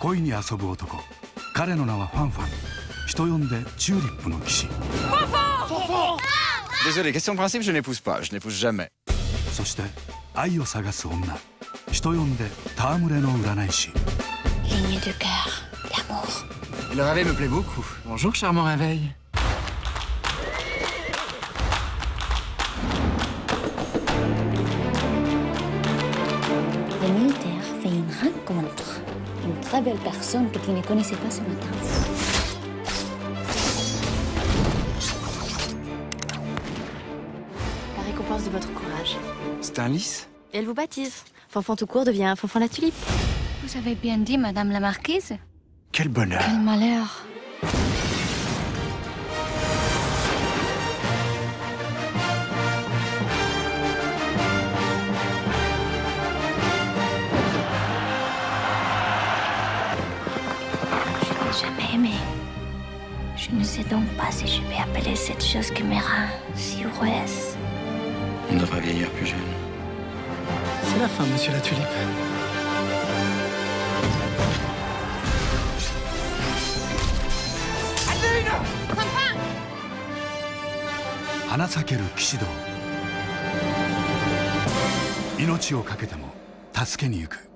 恋に遊ぶ男彼の名はファンファン人呼んでチューリップの騎士 Désolé, question de principe, je n'épouse pas. Je n'épouse jamais. そして愛を探す女人呼んで戯れの占い師 Ligne de cœur, l'amour. Le réveil me plaît beaucoup. Bonjour, charmant réveil. Le militaire fait une rencontre. Très belle personne que tu ne connaissais pas ce matin. La récompense de votre courage. C'est un lys? Elle vous baptise. Fanfan tout court devient Fanfan la tulipe. Vous avez bien dit, Madame la Marquise Quel bonheur. Quel malheur. jamais aimé. Je ne sais donc pas si je vais appeler cette chose qui me rend si heureuse. On devrait vieillir plus jeune. C'est la fin, monsieur la tulipe. 花咲ける騎士道命を懸けても助けに行く